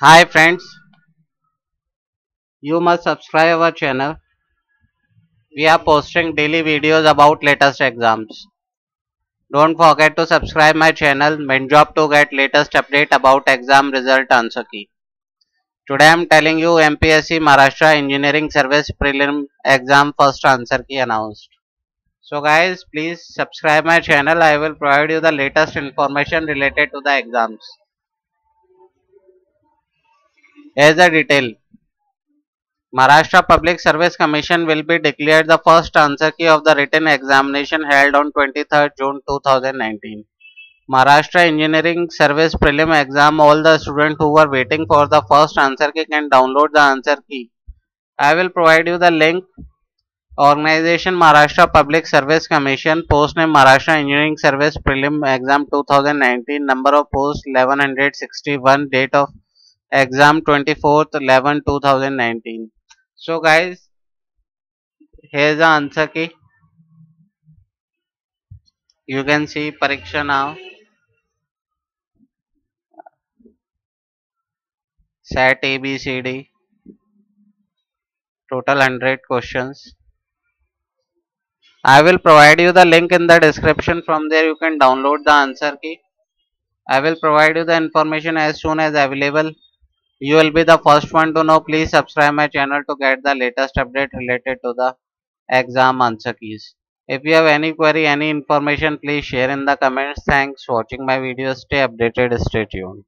Hi friends, you must subscribe our channel. We are posting daily videos about latest exams. Don't forget to subscribe my channel Mint Job to get latest update about exam result answer key. Today I am telling you MPSC Maharashtra Engineering Service Prelim exam first answer key announced. So guys please subscribe my channel. I will provide you the latest information related to the exams. As a detail, Maharashtra Public Service Commission will be declared the first answer key of the written examination held on 23rd June 2019. Maharashtra Engineering Service Prelim exam all the students who were waiting for the first answer key can download the answer key. I will provide you the link. Organization Maharashtra Public Service Commission post name Maharashtra Engineering Service Prelim exam 2019 number of post 1161 date of exam 24th 11 2019 so guys here's the answer key you can see pariksha now. Set abcd total 100 questions. I will provide you the link in the description. From there you can download the answer key i will provide you the information as soon as available you will be the first one to know. Please subscribe my channel to get the latest update related to the exam answer keys. If you have any query any information please share in the comments. Thanks for watching my video stay updated. Stay tuned